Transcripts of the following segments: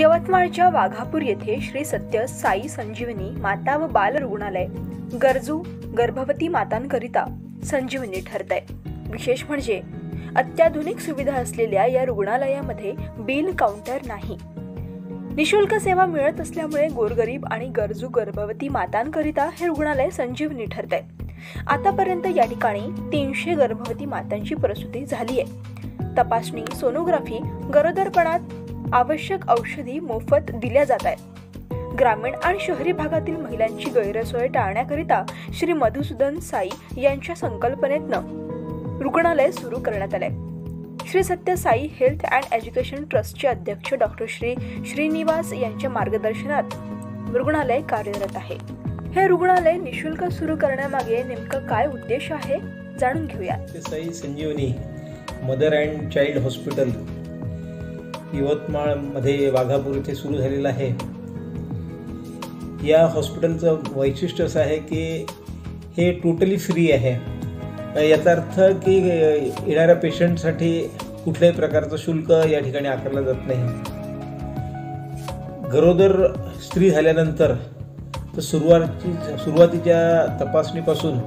यवतमाळच्या वाघापूर येथे श्री सत्य साई संजीवनी माता व बाल रुग्णालय. गरजू गर्भवती मातांकरिता संजीवनी ठरत आहे विशेष म्हणजे अत्याधुनिक सुविधा असलेल्या या रुग्णालयामध्ये बिल काउंटर नाही. निशुल्क सेवा मिळत असल्यामुळे गोरगरीब आणि गरजू गर्भवती मातांकरिता हे रुग्णालय संजीवनी ठरत आहे आतापर्यंत या ठिकाणी तीनशे गर्भवती मातांची प्रसूती झाली आहे तपासणी सोनोग्राफी गरोदरपणात आवश्यक औषधी मोफत दिल्या जात आहेत. ग्रामीण आणि शहरी भागातील महिलांची गैरसोय टाळण्याकरिता श्री मधुसूदन साई यांच्या संकल्पनेतनं रुग्णालय सुरू करण्यात आलंय. श्री सत्य साई हेल्थ अँड एज्युकेशन ट्रस्टचे अध्यक्ष डॉक्टर श्री श्रीनिवास यांच्या मार्गदर्शनात रुग्णालय कार्यरत आहे. हे रुग्णालय निशुल्क सुरू करण्यामागे नेमकं काय उद्देश आहे जाणून घेऊया Sai Sanjeevani mother and child hospital यवतमाळमध्ये वाघापूर इथे सुरू झालेलं आहे. या हॉस्पिटलचं वैशिष्ट्य असं आहे की हे टोटली फ्री आहे. याचा अर्थ की येणाऱ्या पेशंटसाठी कुठल्याही प्रकारचं शुल्क या ठिकाणी आकारलं जात नाही. गरोदर स्त्री झाल्यानंतर तर सुरुवाती सुरुवातीच्या तपासणीपासून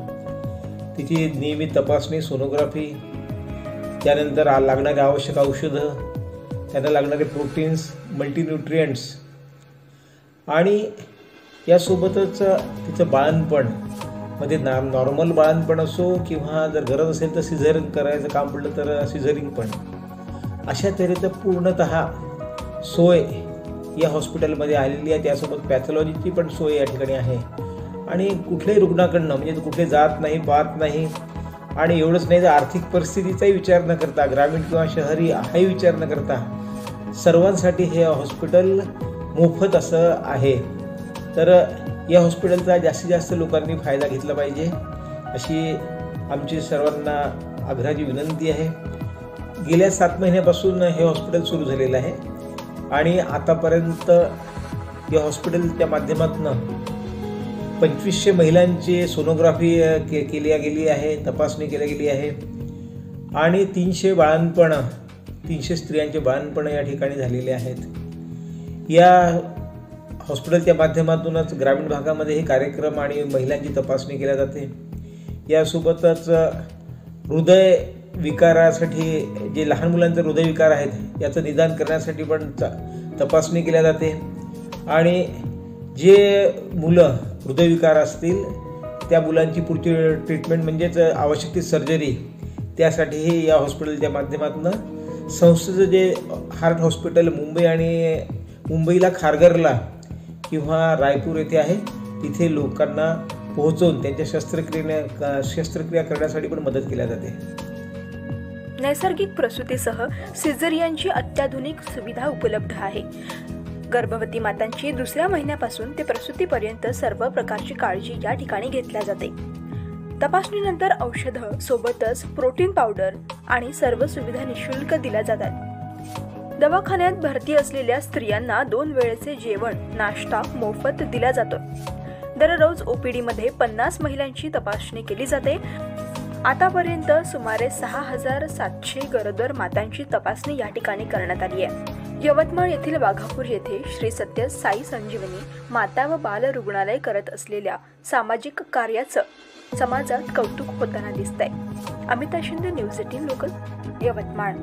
तिची नियमित तपासणी सोनोग्राफी त्यानंतर लागणारी आवश्यक औषधं त्यांना लागणारे प्रोटीन्स मल्टीन्यूट्रियंट्स आणि यासोबतच तिचं बाळणपणमध्ये म्हणजे ना नॉर्मल बाळणपण असो किंवा जर गरज असेल तर सिझरिंग करायचं काम पडलं तर सिझरिंग पण अशा तऱ्हेचं पूर्णत सोय या हॉस्पिटलमध्ये आलेली आहे. त्यासोबत पॅथॉलॉजीची पण सोय या ठिकाणी आहे. आणि कुठल्याही रुग्णाकडनं म्हणजे कुठे जात नाही पाहत नाही आणि एवढंच नाही तर आर्थिक परिस्थितीचाही विचार न करता ग्रामीण किंवा शहरी हाही विचार न करता सर्वांसाठी हे हॉस्पिटल मोफत असं आहे. तर या हॉस्पिटलचा जास्तीत जास्त लोकांनी फायदा घेतला पाहिजे अशी आमची सर्वांना आग्रहाची विनंती आहे. गेल्या सात महिन्यापासून हे हॉस्पिटल सुरू झालेलं आहे आणि आतापर्यंत या हॉस्पिटलच्या माध्यमातून पंचवीसशे महिलांची सोनोग्राफी के केली गेली आहे तपासणी केली गेली आहे. आणि तीनशे बाळांपण तीनशे स्त्रियांचे बाळणपण या ठिकाणी झालेले आहेत. या हॉस्पिटलच्या माध्यमातूनच ग्रामीण भागामध्ये हे कार्यक्रम आणि महिलांची तपासणी केल्या जाते. यासोबतच हृदय विकारासाठी जे लहान मुलांचे हृदयविकार आहेत याचं निदान करण्यासाठी पण तपासणी केल्या जाते. आणि जे मुलं हृदयविकार असतील त्या मुलांची पुढची ट्रीटमेंट म्हणजेच आवश्यक ती सर्जरी त्यासाठीही या हॉस्पिटलच्या माध्यमातून संस्थेचं जे हार्ट हॉस्पिटल मुंबई आणि मुंबईला खारघरला किंवा रायपूर येथे आहे तिथे लोकांना पोहोचवून त्यांच्या शस्त्रक्रिये शस्त्रक्रिया करण्यासाठी पण मदत केल्या जाते. नैसर्गिक प्रसूतीसह सिझरियनची अत्याधुनिक सुविधा उपलब्ध आहे. गर्भवती मातांची दुसऱ्या महिन्यापासून ते प्रसूतीपर्यंत सर्व प्रकारची काळजी या ठिकाणी घेतल्या जाते. तपासणीनंतर औषधं सोबतच प्रोटीन पावडर आणि सर्व सुविधा निशुल्क दिल्या जातात. दवाखान्यात भरती असलेल्या स्त्रियांना दोन वेळेचे जेवण नाश्ता मोफत दिला जातो. दररोज ओपीडीमध्ये पन्नास महिलांची तपासणी केली जाते. आतापर्यंत सुमारे सहा हजार सातशे गरोदर मातांची तपासणी या ठिकाणी करण्यात आली आहे. यवतमाळ येथील वाघापूर येथे श्री सत्य साई संजीवनी माता व बाल रुग्णालय करत असलेल्या सामाजिक कार्याचं समाजात कौतुक होताना दिसतंय. Amita Shinde news eighteen local Yavatmal.